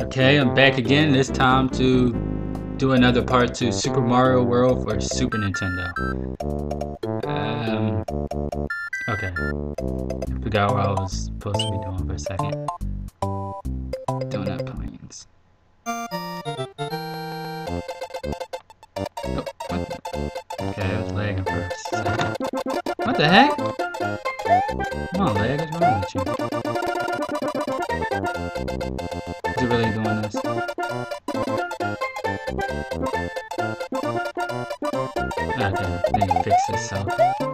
Okay, I'm back again, this time to do another part to Super Mario World for Super Nintendo. Um, okay. Forgot what I was supposed to be doing for a second. Donut Plains. Oh, okay, I was lagging for a second. What the heck? Come on, lag, what's wrong with you? Is really doing this? Okay, maybe fix.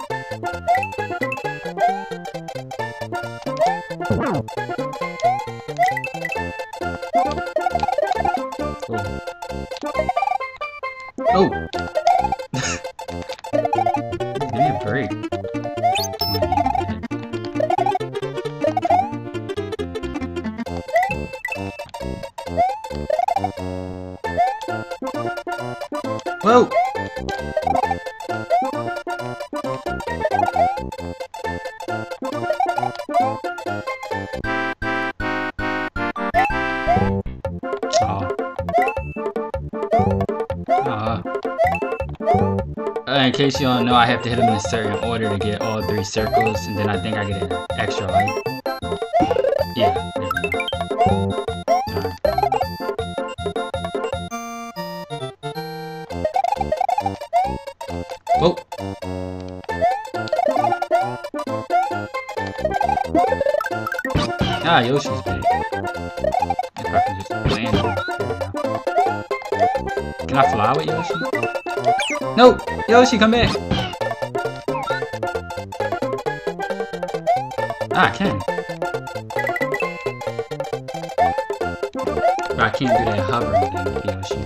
Whoa! Aw. Aw. Uh, in case you don't know, I have to hit them in a certain order to get all three circles, and then I think I get an extra life. Yeah, Oh! Ah, Yoshi's big. If I can just land. Can I fly with Yoshi? No! Yoshi, come back! Ah, I can. But I can't do that hovering thing with Yoshi.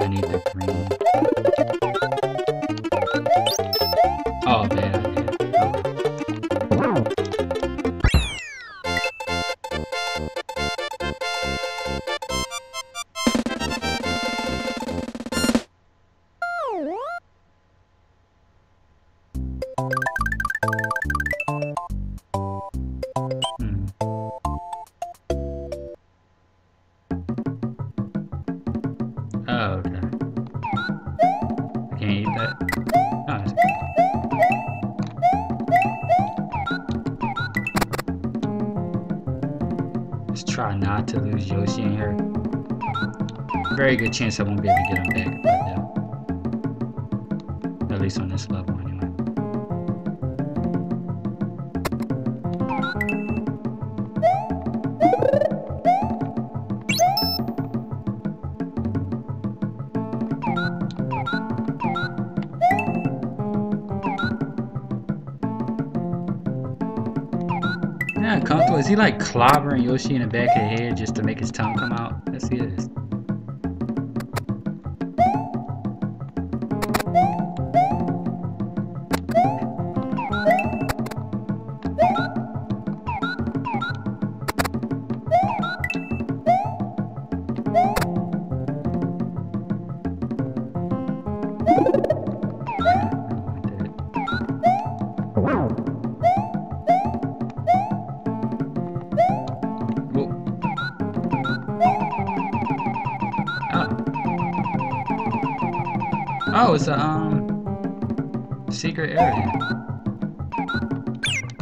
I need the green. To lose Yoshi in here. Very good chance I won't be able to get him back, but yeah. At least on this level, anyway. Yeah, comfortable. Is he like clobbering Yoshi in the back of the head just to make his tongue come out? Yes, he is. Oh. It's a um secret area.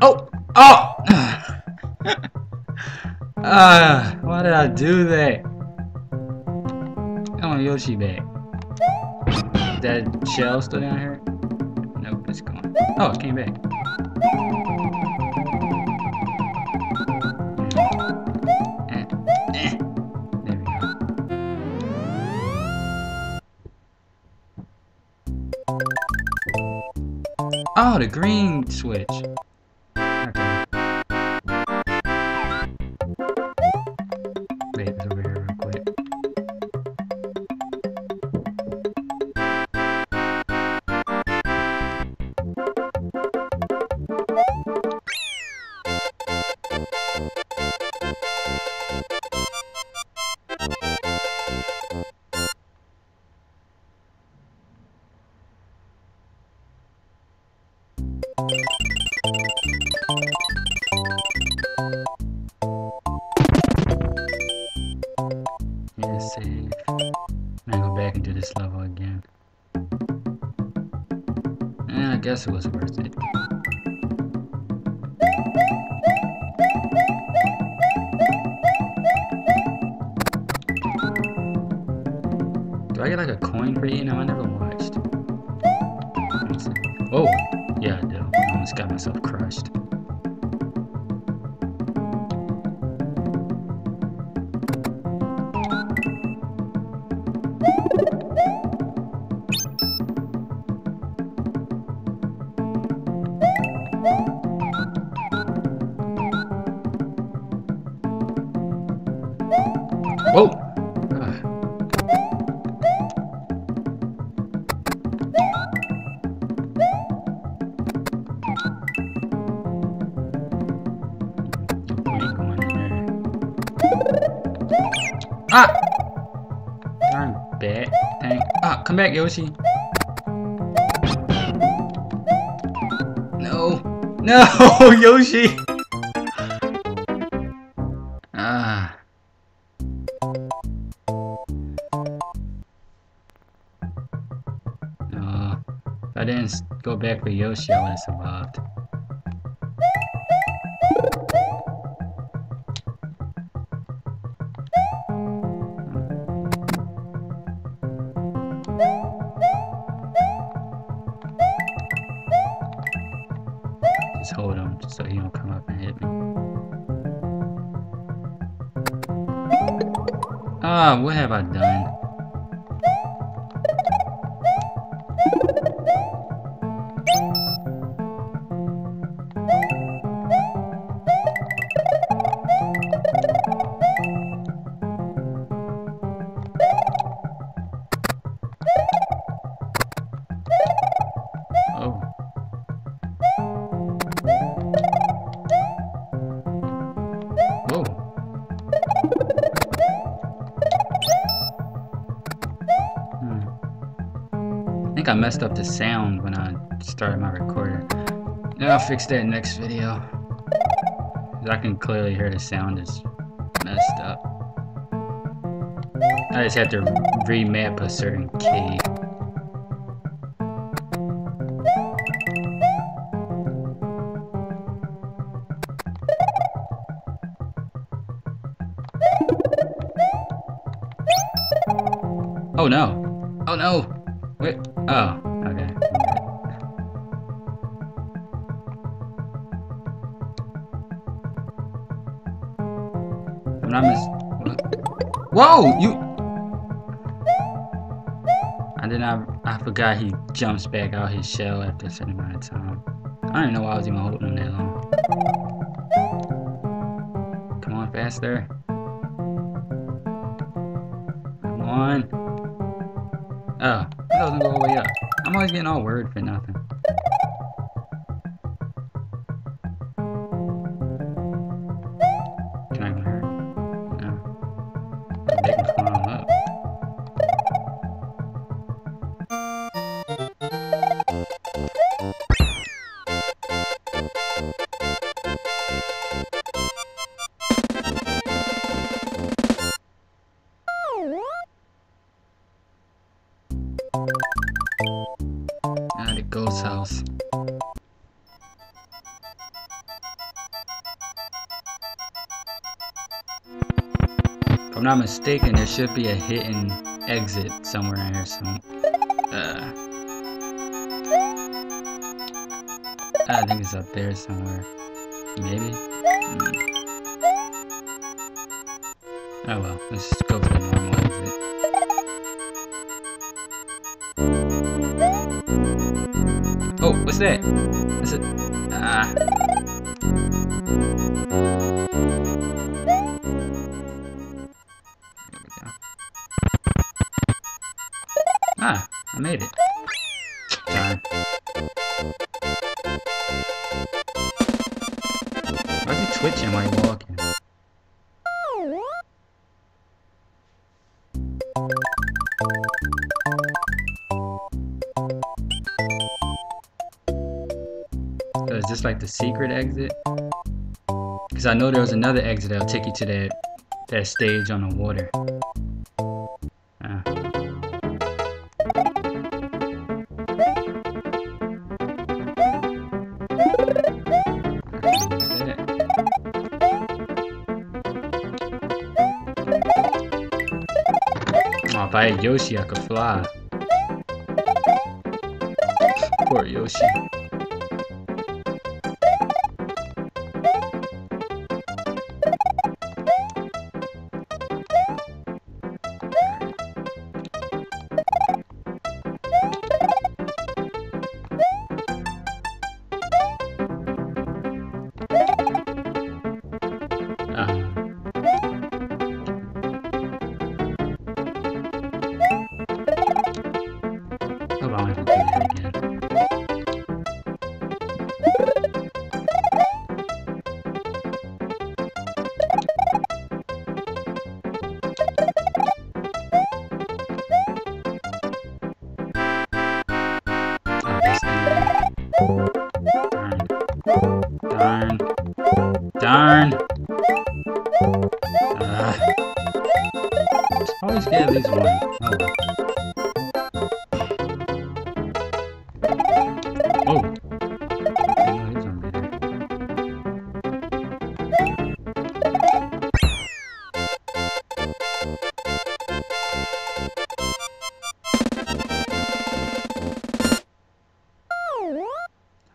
Oh! Oh! Ah, why did I do that? I want Yoshi back. That shell still down here? Nope, it's gone. Oh, it came back. Oh, the green switch. Guess it was worth it. Do I get like a coin for eating? I never watched. Oh, yeah, I do. I almost got myself crushed. Whoa! Ugh. No point going in there. Ah! Darn bat thing. Ah, come back, Yoshi. No. No, Yoshi! I didn't go back for Yoshi, I would have survived. Just hold him so he don't come up and hit me. Ah, what have I done? Think I messed up the sound when I started my recorder. I'll fix that next video. I can clearly hear the sound is messed up. I just have to remap a certain key. Oh no. Oh no. Oh, okay. I'm mis-? Whoa! You. I did not. I forgot he jumps back out his shell after a certain amount of time. I don't even know why I was even holding him that long. Come on, faster. Come on. Oh, up. I'm always getting all worried for nothing. I'm not mistaken, there should be a hidden exit somewhere in here. Some, uh, I think it's up there somewhere. Maybe. Hmm. Oh well, let's just go for the normal exit. Oh, what's that? Is it? Ah. like the secret exit? Because I know there was another exit that'll take you to that, that stage on the water. if I had Yoshi, I could fly. Poor Yoshi. Bye.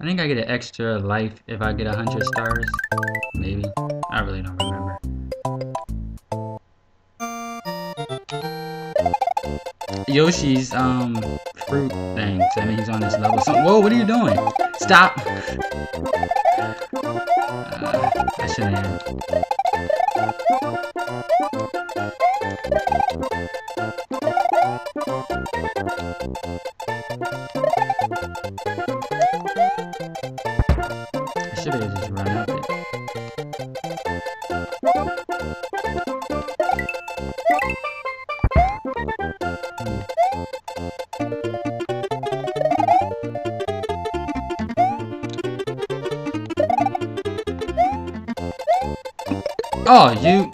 Think I get an extra life if I get a hundred stars. Maybe. I really don't remember. Yoshi's um fruit thing. So I mean he's on this level. So whoa, what are you doing? Stop! Uh, I shouldn't I Oh, you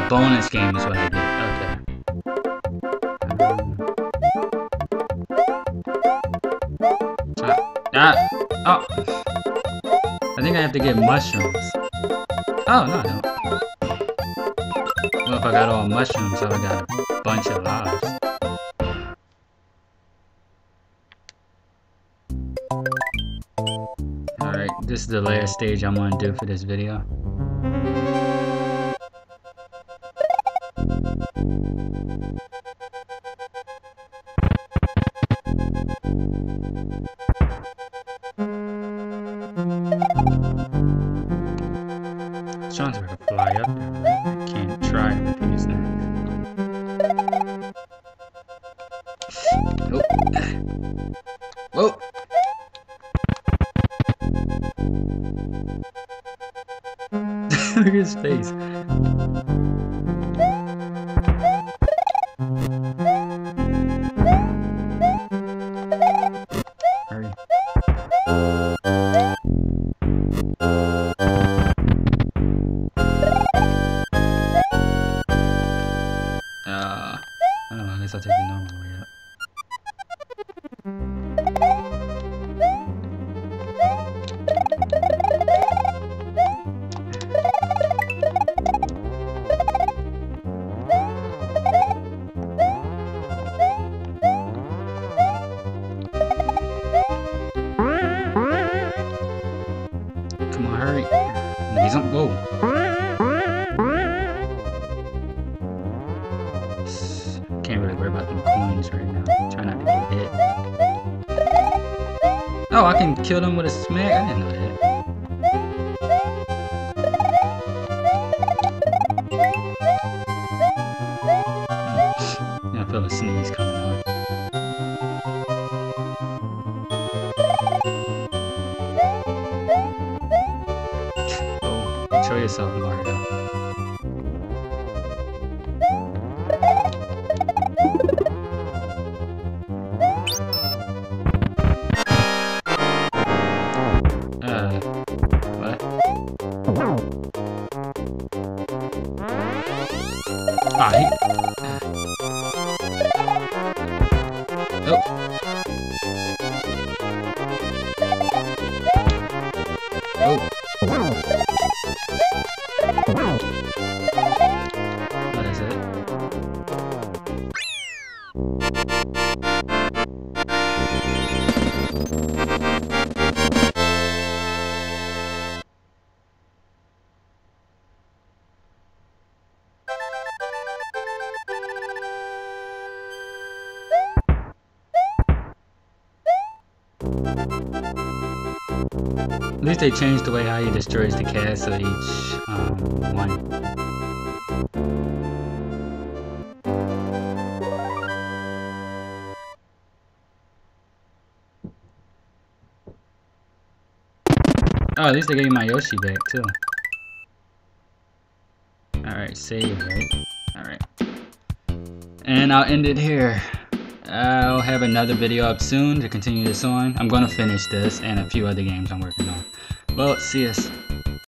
Oh, bonus game is what I get. Okay. Ah, ah, oh. I think I have to get mushrooms. Oh, no, I don't. Well, if I got all mushrooms, I would got a bunch of lives. Alright, this is the last stage I'm gonna do for this video. fez. He's on. Whoa. Can't really worry about them coins right now. Try not to get hit. Oh, I can kill them with a smack? I didn't know that. show yourself, Mario. They changed the way how he destroys the castle each um, one. Oh, at least they gave me my Yoshi back too. Alright, save, right? Alright. And I'll end it here. I'll have another video up soon to continue this on. I'm going to finish this and a few other games I'm working on. Well, see us.